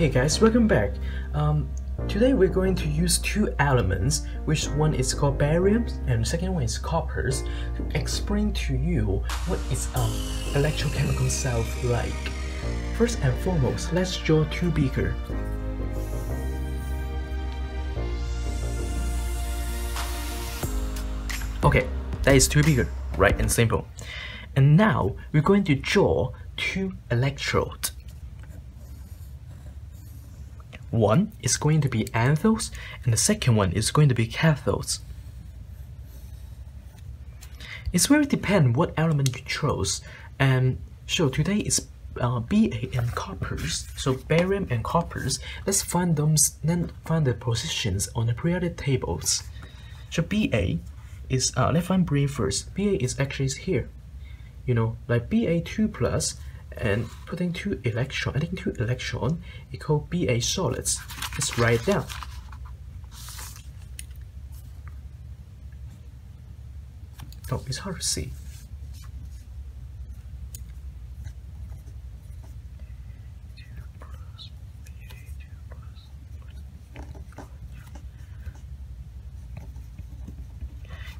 Hey guys, welcome back. Um, today we're going to use two elements, which one is called barium and the second one is coppers, to explain to you what is um electrochemical cell like. First and foremost, let's draw two beaker. Okay, that is two beaker, right and simple. And now we're going to draw two electrodes. One is going to be anodes and the second one is going to be cathodes. It's very depend what element you chose. And so today is uh, Ba and coppers. So barium and coppers let's find them then find the positions on the periodic tables. So Ba is uh, let's find Ba first. Ba is actually here. You know like Ba2 plus and putting two electron, adding two electron equal Ba solids. Let's write it down. Oh, it's hard to see.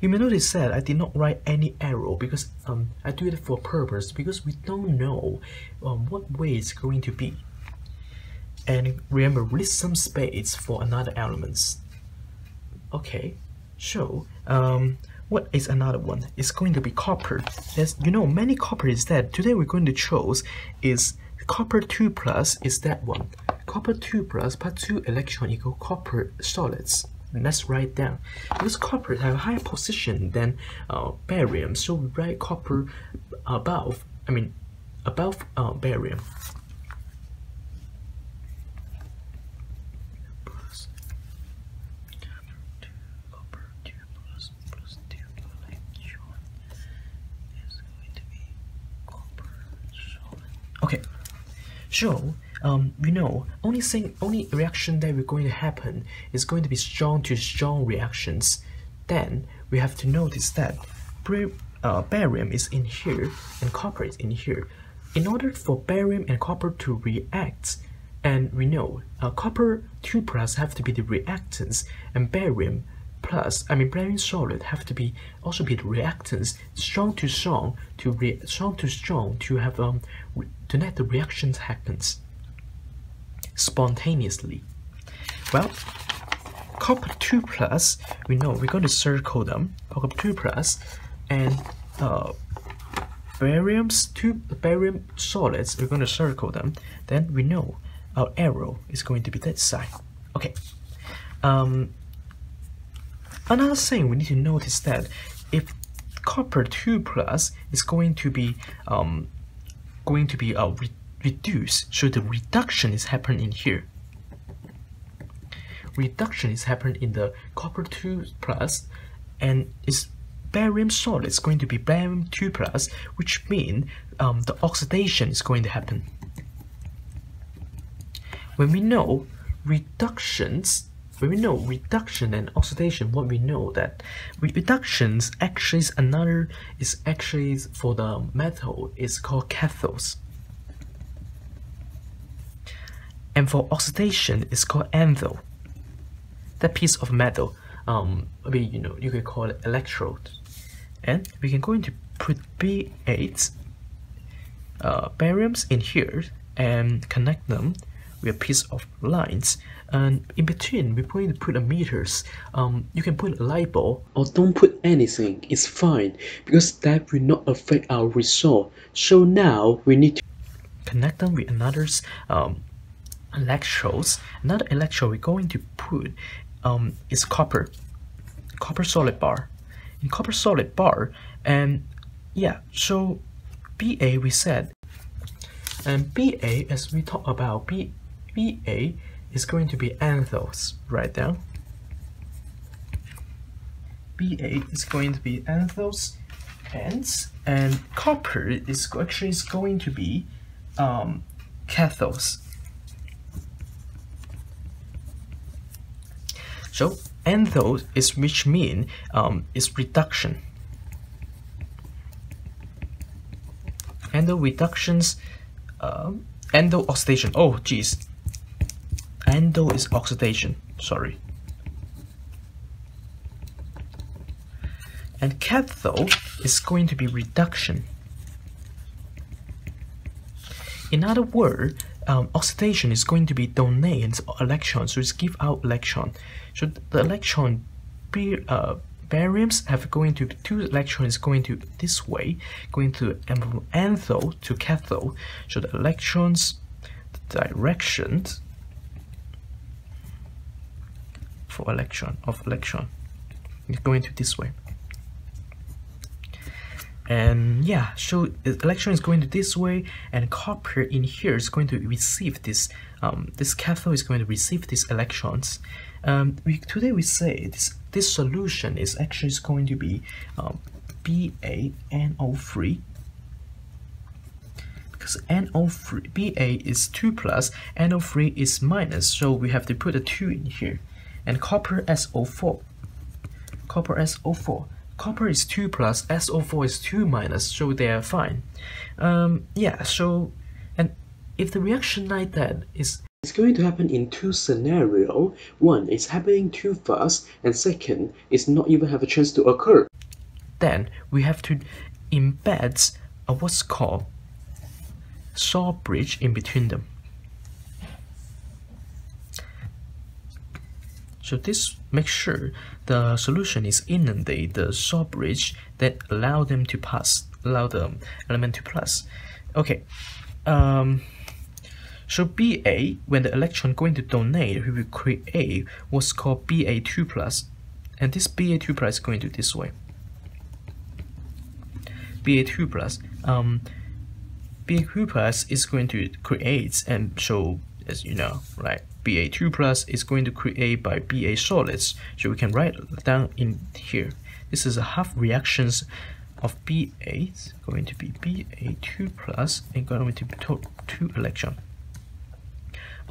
You may notice that I did not write any arrow because um, I do it for purpose because we don't know um, what way it's going to be. And remember, list some space for another elements. Okay, so um, what is another one? It's going to be copper. As you know, many copper is that. Today we're going to choose is copper 2 plus is that one. Copper 2 plus plus 2 electron equal copper solids let's write down. Because copper have a higher position than uh, barium. So we write copper above I mean above uh, barium. Okay um, we know only thing, only reaction that we're going to happen is going to be strong to strong reactions. Then we have to notice that uh, barium is in here and copper is in here. In order for barium and copper to react, and we know uh, copper 2 plus have to be the reactants and barium plus I mean barium solid have to be also be the reactants strong to strong to strong to strong to have um to let the reactions happens spontaneously? Well, copper 2 plus, we know we're going to circle them, copper 2 plus, and uh, barium's two barium solids, we're going to circle them, then we know our arrow is going to be that side. Okay. Um, another thing we need to notice that if copper 2 plus is going to be um, going to be uh, reduce. So the reduction is happening in here. Reduction is happening in the copper 2 plus and it's barium solid is going to be barium 2 plus which means um, the oxidation is going to happen. When we know reductions when we know reduction and oxidation, what we know that reductions actually is another is actually for the metal is called cathodes. And for oxidation, it's called anvil. That piece of metal, um, maybe you know, you can call it electrode. And we can go into put B8 uh, bariums in here and connect them with a piece of lines. And in between we're going to put a meters. Um you can put a light bulb. Or don't put anything. It's fine. Because that will not affect our result. So now we need to connect them with another um electrodes another electrode we're going to put um, is copper copper solid bar. In copper solid bar and yeah so BA we said and BA as we talk about B, BA is going to be anodes right down BA is going to be and and copper is actually is going to be um, cathodes So endo is which mean um, is reduction. Endo reductions, um, endo oxidation. Oh, geez. Endo is oxidation, sorry. And cathode is going to be reduction. In other words, um, oxidation is going to be donate electrons, so it's give out electron. So the electron be, uh, have going to two electrons going to this way, going to from anthode to cathode. So the electrons, the directions for electron of electron is going to this way and yeah so the electron is going to this way and copper in here is going to receive this um, this cathode is going to receive these electrons um, we, today we say this this solution is actually is going to be um, BaNO3 because NO3 Ba is 2 plus NO3 is minus so we have to put a 2 in here. And copper SO4 copper SO4 copper is 2 plus, SO4 is 2 minus, so they are fine. Um, yeah, so, and if the reaction like that is it's going to happen in two scenarios. One, it's happening too fast, and second, it's not even have a chance to occur. Then we have to embed a what's called salt bridge in between them. So this makes sure the solution is inundate the salt bridge that allow them to pass, allow the element to pass. Okay, um, so Ba, when the electron going to donate, we will create what's called Ba2 plus, and this Ba2 plus is going to this way. Ba2 plus, um, Ba2 plus is going to create and show, as you know, right? Ba2 plus is going to create by Ba solids. So we can write down in here. This is a half reactions of Ba going to be Ba2 plus and going to be two electron.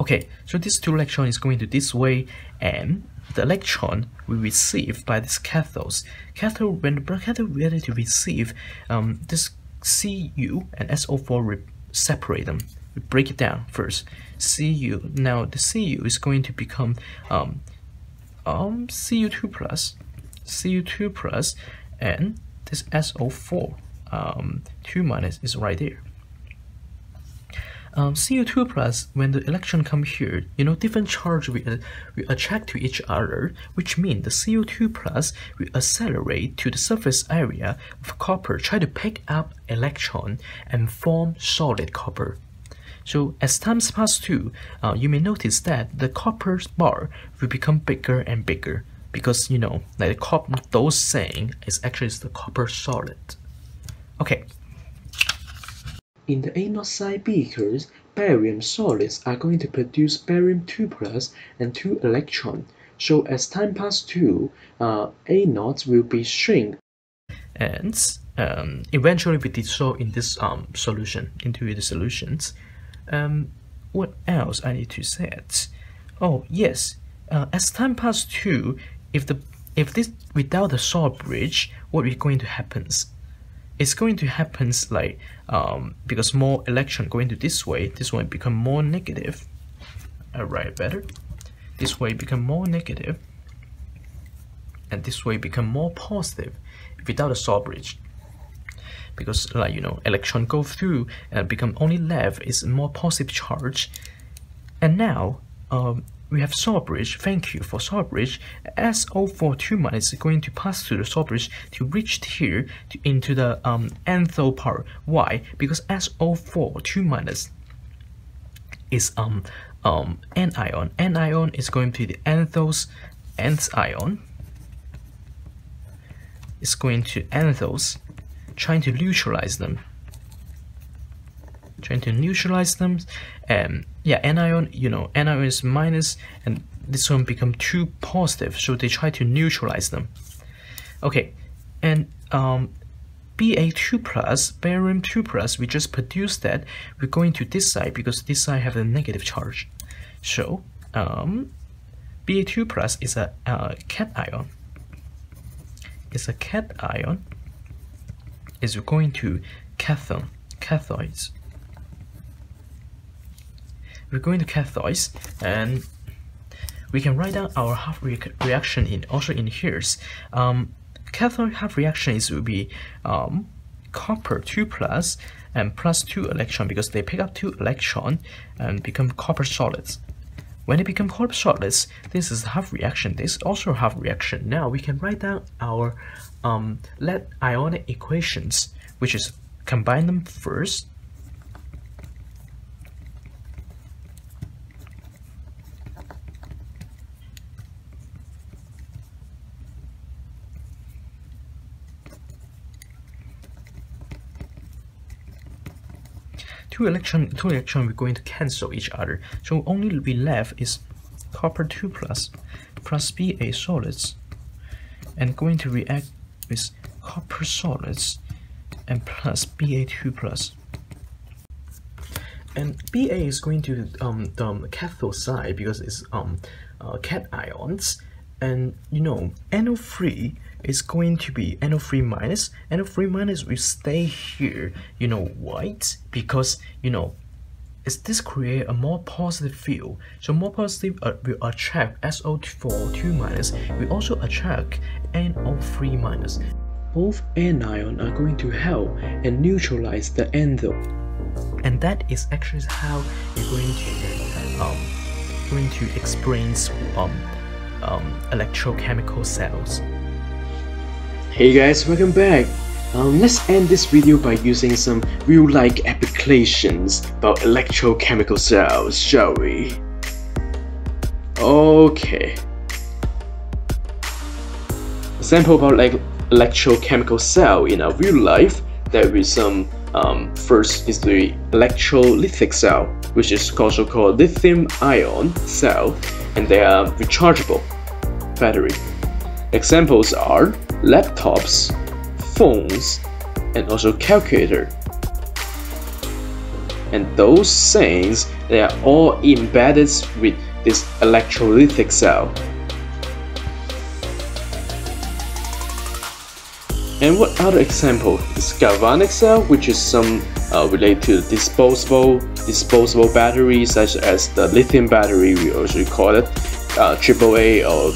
Okay, so this two electron is going to this way and the electron we receive by this cathodes. Cathode, when the cathode ready to receive, um, this Cu and SO4 separate them we break it down first. Cu, now the Cu is going to become um, um, Cu2 plus, Cu2 plus, and this SO4, um, 2 minus is right there. Um, CO2 plus, when the electron come here, you know, different charge will, uh, will attract to each other, which means the CO2 plus will accelerate to the surface area of copper, try to pick up electron and form solid copper. So as times pass too, uh, you may notice that the copper bar will become bigger and bigger because you know like the copper those saying is actually the copper solid. Okay. In the anode side beakers, barium solids are going to produce barium 2 plus and 2 electron. So as time passes too, uh, anodes will be shrink. And um, eventually we dissolve in this um, solution into the solutions. Um, what else I need to set? Oh yes, uh, as time passes too, if the if this without the salt bridge, what is going to happen? It's going to happen like um, because more electron going to this way, this one become more negative. Alright, better. This way become more negative, and this way become more positive without a salt bridge because like you know electron go through and become only left is more positive charge and now um, we have salt bridge. Thank you for salt bridge. SO4 2 minus is going to pass through the salt bridge to reach here to, into the um, anthode part. Why? Because SO4 2 minus is um um anion. Anion is going to the anthodes nth ion. It's going to anthodes trying to neutralize them trying to neutralize them and yeah anion you know anion is minus and this one become too positive so they try to neutralize them okay and um Ba2 plus, barium 2 plus, we just produced that. We're going to this side because this side have a negative charge. So, um, Ba2 plus is a uh, cation. It's a cation is we're going to cathode, cathodes. We're going to cathodes and we can write down our half re reaction in also in here. Um, cathode half reaction is will be um, copper 2 plus and plus 2 electron because they pick up 2 electron and become copper solids. When they become copper solids, this is half reaction. This is also half reaction. Now we can write down our um, lead ionic equations, which is combine them first two electron two electron we're going to cancel each other. So only be left is copper 2 plus plus Ba solids and going to react with copper solids and plus Ba2 plus and Ba is going to um, the cathode side because it's um uh, cations and you know NO3 is going to be NO3 minus. NO3 minus will stay here, you know, white, because, you know, is this create a more positive field. So more positive uh, will attract SO4 2 minus, will also attract NO3 minus. Both anion are going to help and neutralize the anode. And that is actually how you're going to um, going to explain um, um, electrochemical cells. Hey guys, welcome back. Um, let's end this video by using some real-like applications about electrochemical cells, shall we? Okay. Example about like electrochemical cell in our real life, there is some um, first is the electrolytic cell, which is also called lithium ion cell, and they are rechargeable battery. Examples are laptops, phones, and also calculator. And those things, they are all embedded with this electrolytic cell. And what other example is galvanic cell, which is some uh, related to disposable disposable batteries, such as the lithium battery, we also call it uh, AAA or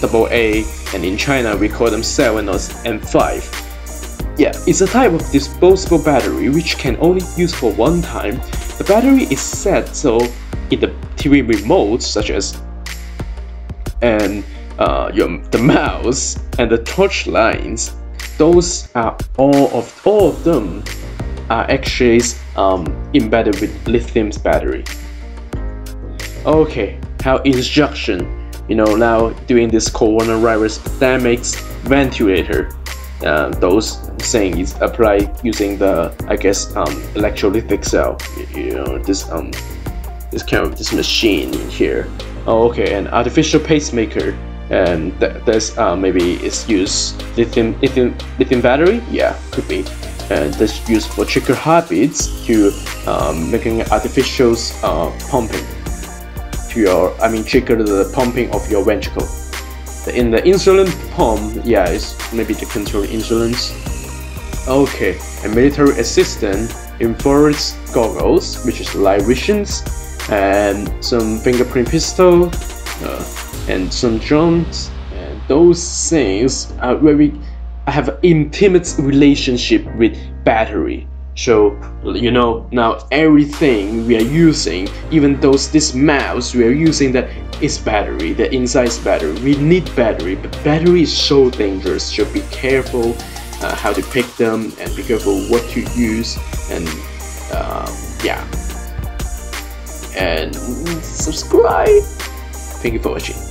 double A, and in China we call them 7 or M5. Yeah, it's a type of disposable battery which can only use for one time. The battery is set so in the TV remote, such as and uh, your the mouse and the torch lines, those are all of all of them are actually um, embedded with lithium's battery. Okay, how instruction, you know, now doing this coronavirus pandemic's ventilator, uh, those things apply using the, I guess, um, electrolytic cell, you, know, this um, this kind of this machine here. Oh, okay, an artificial pacemaker, and th that's uh, maybe it's used lithium lithium lithium battery. Yeah, could be. And that's used for trigger heartbeats to um, making artificial uh, pumping to your, I mean, trigger the pumping of your ventricle. In the insulin pump, yeah, it's maybe to control insulin. Okay, a military assistant, infrared goggles, which is light visions, and some fingerprint pistol, uh, and some drones, and those things are very have intimate relationship with battery so you know now everything we are using, even those this mouse we are using that is battery, the inside is battery. We need battery, but battery is so dangerous. So be careful uh, how to pick them and be careful what to use and um, yeah. And subscribe. Thank you for watching.